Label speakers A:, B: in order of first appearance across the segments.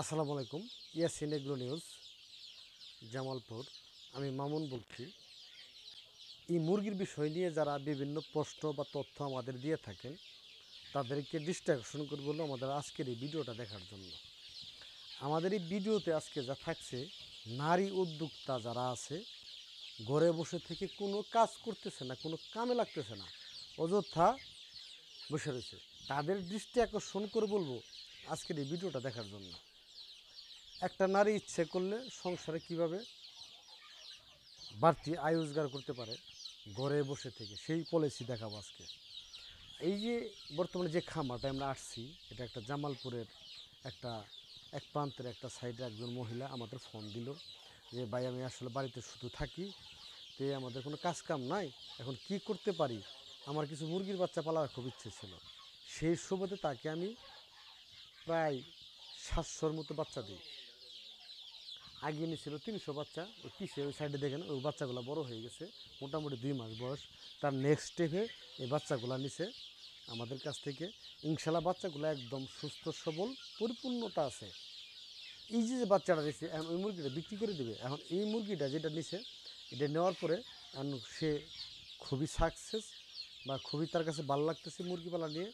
A: আসসালামু আলাইকুম, Yasin agro news, Jamalpur. আমি মামুন বলছি। এই মুরগির বিষয় নিয়ে যারা বিভিন্ন প্রশ্ন বা তথ্য আমাদের দিয়ে থাকেন, তাদেরকে ডিস্ট্রাকশন করব আমাদের আজকের এই ভিডিওটা দেখার জন্য। আমাদের এই ভিডিওতে আজকে যা থাকছে, নারী উদ্যোক্তা যারা আছে, ঘরে বসে থেকে কোনো কাজ করতেছে না, কোনো কামে লাগতেছে না, অযথা বসে রয়েছে, তাদের দৃষ্টি আকর্ষণ করে বলব আজকের এই ভিডিওটা দেখার জন্য। একটা নারী ইচ্ছে করলে সংসারে কীভাবে বাড়তি আয় রোজগার করতে পারে, ঘরে বসে থেকে, সেই পলিসি দেখাবো আজকে। এই যে বর্তমানে যে খামারটা আমরা আসছি, এটা একটা জামালপুরের একটা, এক প্রান্তের একটা সাইডে একজন মহিলা আমাদের ফোন দিল যে, ভাই, আমি আসলে বাড়িতে শুধু থাকি, তে আমাদের কোনো কাজ কাম নাই, এখন কি করতে পারি? আমার কিছু মুরগির বাচ্চা পালার খুব ইচ্ছে ছিল। সেই সুবাদে তাকে আমি প্রায় সাতশোর মতো বাচ্চা দিই। আগে নিয়েছিল তিনশো বাচ্চা। ওই পিছিয়ে ওই সাইডে দেখেন, ওই বাচ্চাগুলো বড় হয়ে গেছে, মোটামুটি দুই মাস বয়স। তার নেক্সট স্টেপে এই বাচ্চাগুলো নিছে আমাদের কাছ থেকে। ইনশাল্লাহ বাচ্চাগুলো একদম সুস্থ, সবল, পরিপূর্ণতা আছে। এই যে যে বাচ্চাটা নিছে এখন ওই মুরগিটা বিক্রি করে দেবে। এখন এই মুরগিটা যেটা নিছে, এটা নেওয়ার পরে এখন সে খুবই সাকসেস বা খুবই তার কাছে ভালো লাগতেছে মুরগি পালা নিয়ে।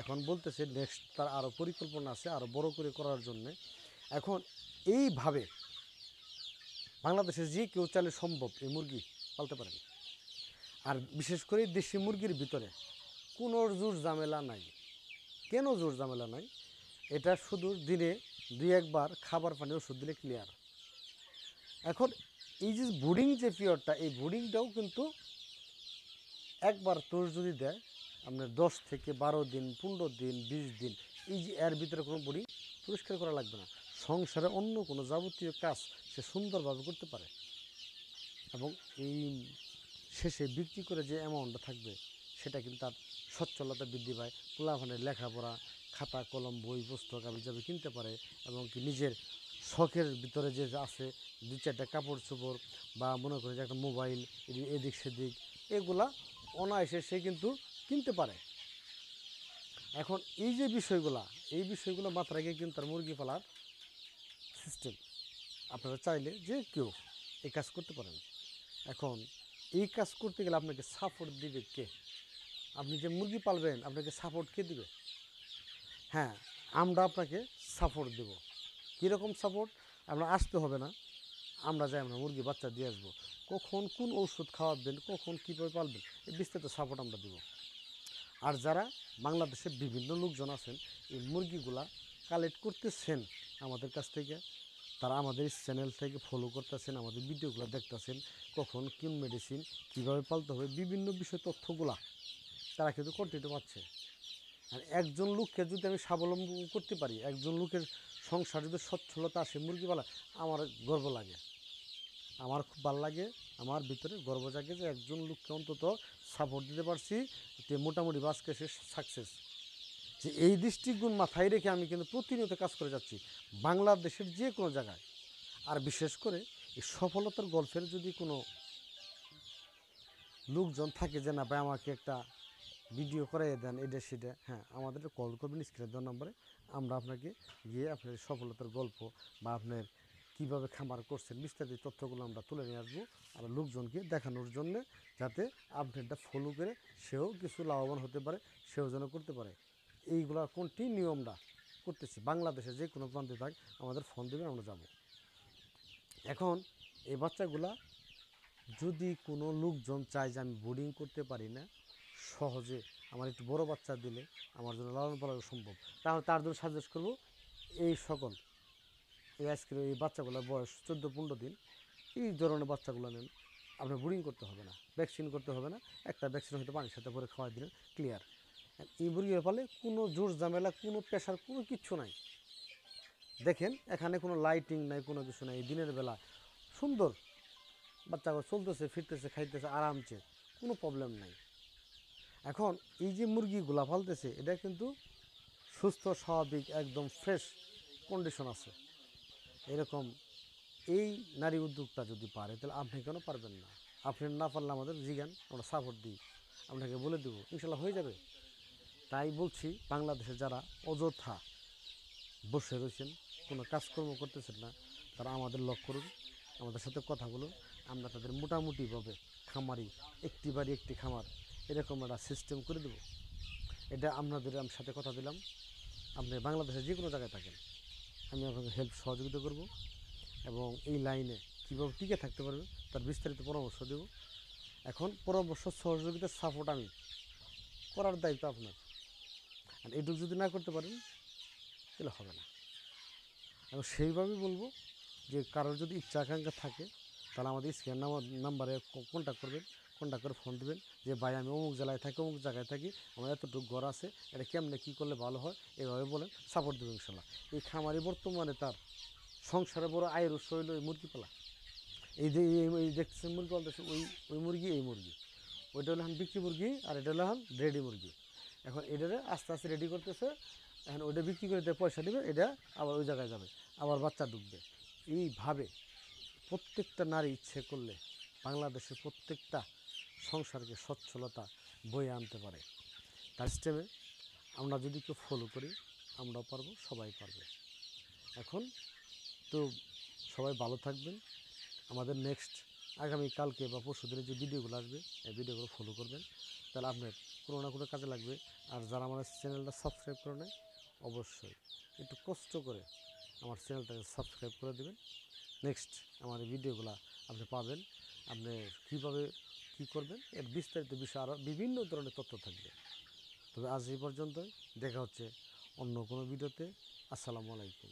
A: এখন বলতেছে নেক্সট তার আরও পরিকল্পনা আছে আরও বড় করে করার জন্যে। এখন এইভাবে বাংলাদেশে যে কেউ চালে সম্ভব এই মুরগি পালতে পারেন। আর বিশেষ করে দেশি মুরগির ভিতরে কোনো জোর ঝামেলা নাই। কেন জোর ঝামেলা নাই? এটা শুধু দিনে দুই একবার খাবার পানি ওষুধ দিলে ক্লিয়ার এখন এই যে বুডিং যে পিরিয়ডটা, এই বুডিংটাও কিন্তু একবার তোর যদি দেয়, আপনার দশ থেকে বারো দিন, পনেরো দিন, বিশ দিন, এই যে এর ভিতরে কোনো বুড়ি পরিষ্কার করা লাগবে না। সংসারে অন্য কোনো যাবতীয় কাজ সে সুন্দরভাবে করতে পারে। এবং এই শেষে বিক্রি করে যে অ্যামাউন্টটা থাকবে, সেটা কিন্তু তার সচ্ছলতা বৃদ্ধি পায়। পোলাফানের লেখাপড়া, খাতা, কলম, বই, পুস্তক আবি যাবে কিনতে পারে এবং কি নিজের শখের ভিতরে যে আছে দু চারটা কাপড় চোপড় বা মনে করে যে একটা মোবাইল এদি- এদিক সেদিক, এগুলা অনায়াসে সে কিন্তু কিনতে পারে। এখন এই যে বিষয়গুলা, এই বিষয়গুলো মাথায় রেখে কিন্তু তার মুরগি পালার সিস্টেম আপনারা চাইলে যে কেউ এই কাজ করতে পারেন। এখন এই কাজ করতে গেলে আপনাকে সাপোর্ট দিবে কে? আপনি যে মুরগি পালবেন, আপনাকে সাপোর্ট কে দিবে? হ্যাঁ আমরা আপনাকে সাপোর্ট দেব। কীরকম সাপোর্ট আপনার আসতে হবে না। আমরা যাই, আমরা মুরগি, বাচ্চা দিয়ে আসব। কখন কোন ওষুধ খাওয়াবেন, কখন কীভাবে পালবেন, এই বিস্তারিত সাপোর্ট আমরা দেবো। আর যারা বাংলাদেশে বিভিন্ন লোকজন আছেন, এই মুরগিগুলা কালেক্ট করতেছেন আমাদের কাছ থেকে, তারা আমাদের চ্যানেল থেকে ফলো করতেছেন, আমাদের ভিডিওগুলো দেখতেছেন, কখন কোন মেডিসিন কীভাবে পালতে হবে, বিভিন্ন বিষয় তথ্যগুলা তারা কিন্তু কন্টিনিউ পাচ্ছে। আর একজন লোককে যদি আমি স্বাবলম্বী করতে পারি, একজন লোকের সংসার যদি সচ্ছলতা আসে মুরগিওয়ালা আমার গর্ব লাগে। আমার খুব ভালো লাগে, আমার ভিতরে গর্ব জাগে যে একজন লোককে অন্তত সাপোর্ট দিতে পারছি যে মোটামুটি বাসকে সে সাকসেস যে এই দৃষ্টিগুণ মাথায় রেখে আমি কিন্তু প্রতিনিয়ত কাজ করে যাচ্ছি বাংলাদেশের যে কোনো জায়গায়। আর বিশেষ করে এই সফলতার গল্পের যদি কোনো লোকজন থাকে যে, না ভাই, আমাকে একটা ভিডিও করাইয়ে দেন, এটা সেটা। হ্যাঁ আমাদের কল করবেন স্ক্রিনে দেওয়ার নম্বরে। আমরা আপনাকে গিয়ে আপনার সফলতার গল্প বা আপনার কীভাবে খামার করছেন, বিস্তারিত তথ্যগুলো আমরা তুলে নিয়ে আসব আর লোকজনকে দেখানোর জন্য, যাতে আপডেটটা ফলো করে সেও কিছু লাভবান হতে পারে, সেও যেন করতে পারে। এইগুলা কন্টিনিউ আমরা করতেছি? বাংলাদেশে যে কোনো প্রান্তে থাক, আমাদের ফোন দেবেন, আমরা যাব। এখন এই বাচ্চাগুলা যদি কোনো লোকজন চায় যে আমি বোর্ডিং করতে পারি না, সহজে আমার একটু বড় বাচ্চা দিলে আমার জন্য লালন পালন সম্ভব। তাহলে তার জন্য সাজেস্ট করব, এই সকল এই আজকের এই বাচ্চাগুলোর বয়স চোদ্দ পনেরো দিন, এই ধরনের বাচ্চাগুলো নেন। আপনার বোর্ডিং করতে হবে না ভ্যাকসিন করতে হবে না, একটা ভ্যাকসিন হয়তো পানির সাথে করে খাওয়াই দিলেন ক্লিয়ার এই মুরগির ফলে কোনো জোর ঝামেলা, কোনো প্রেশার কোনো কিচ্ছু নাই। দেখেন, এখানে কোনো লাইটিং নাই, কোনো কিছু নাই। দিনের বেলা সুন্দর বাচ্চাগুলো চলতেছে, ফিরতেছে, খাইতেছে আরামছে কোনো প্রবলেম নাই। এখন এই যে মুরগিগুলা ফালতেছে এটা কিন্তু সুস্থ, স্বাভাবিক, একদম ফ্রেশ কন্ডিশন আছে। এরকম এই নারী উদ্যোক্তা যদি পারে, তাহলে আপনি কেন পারবেন না? আপনি না পারলে আমাদের জিগান, আমরা সাপোর্ট দিই। আপনাকে বলে দেবো, ইনশাল্লাহ হয়ে যাবে। তাই বলছি, বাংলাদেশে যারা অযথা বসে রয়েছেন, কোনো কাজকর্ম করতেছেন না, তারা আমাদের লক করুন, আমাদের সাথে কথা বলুন, আমরা তাদের মোটামুটিভাবে খামারি, একটি বাড়ি, একটি খামার, এরকম একটা সিস্টেম করে দেবো। এটা আপনাদের আমি সাথে কথা দিলাম। আপনি বাংলাদেশের যে কোনো জায়গায় থাকেন, আমি আপনাকে হেল্প সহযোগিতা করব এবং এই লাইনে কীভাবে টিকে থাকতে পারবে, তার বিস্তারিত পরামর্শ দেব। এখন পরামর্শ সহযোগিতার সাপোর্ট আমি করার দায়িত্ব আপনার। আর এটুকু যদি না করতে পারেন, তাহলে হবে না। এবং সেইভাবেই বলব যে কারোর যদি ইচ্ছা আকাঙ্ক্ষা থাকে, তাহলে আমাদের স্ক্যান নাম্বারে কন্ট্যাক্ট করবেন কন্ট্যাক্ট করে ফোন দেবেন যে, ভাই, আমি অমুক জেলায় থাকি, অমুক জায়গায় থাকি, আমার এতটুকু ঘর আছে, এটা কেমনে কী করলে ভালো হয়? এভাবে বলেন সাপোর্ট দেবেন ইনশাল্লাহ। এই খামারি বর্তমানে তার সংসারে বড় আয়ের উৎস হইল এই মুরগি পালা। এই যে, এই- দেখতেছেন মুরগি পালতেছে, ওই ওই মুরগি, এই মুরগি। ওইটা হলো বিক্রি মুরগি, আর এটা হলো রেডি মুরগি। এখন এটারে আস্তে আস্তে রেডি করতেছে। এখন ওইটা বিক্রি করে দিয়ে পয়সা দেবে, এটা আবার ওই জায়গায় যাবে, আবার বাচ্চা ঢুকবে। এইভাবে প্রত্যেকটা নারী ইচ্ছে করলে বাংলাদেশের প্রত্যেকটা সংসারকে সচ্ছলতা বয়ে আনতে পারে। তার সিস্টেমে আমরা যদি কেউ ফলো করি, আমরাও পারব, সবাই পারবে। এখন তো সবাই ভালো থাকবেন। আমাদের নেক্সট আগামী কালকে বা পরশু যে ভিডিওগুলো আসবে, এই ভিডিওগুলো ফলো করবেন। তাহলে আপনার কোনো না কোনো কাজে লাগবে। আর যারা আমার চ্যানেলটা সাবস্ক্রাইব করে নেয় অবশ্যই একটু কষ্ট করে আমার চ্যানেলটাকে সাবস্ক্রাইব করে দেবেন। নেক্সট আমার ভিডিওগুলো আপনি পাবেন। আপনি কীভাবে কী করবেন, এর বিস্তারিত বিষয়ে আরও বিভিন্ন ধরনের তথ্য থাকবে। তবে আজ এই পর্যন্তই। দেখা হচ্ছে অন্য কোনো ভিডিওতে। আসসালামু আলাইকুম।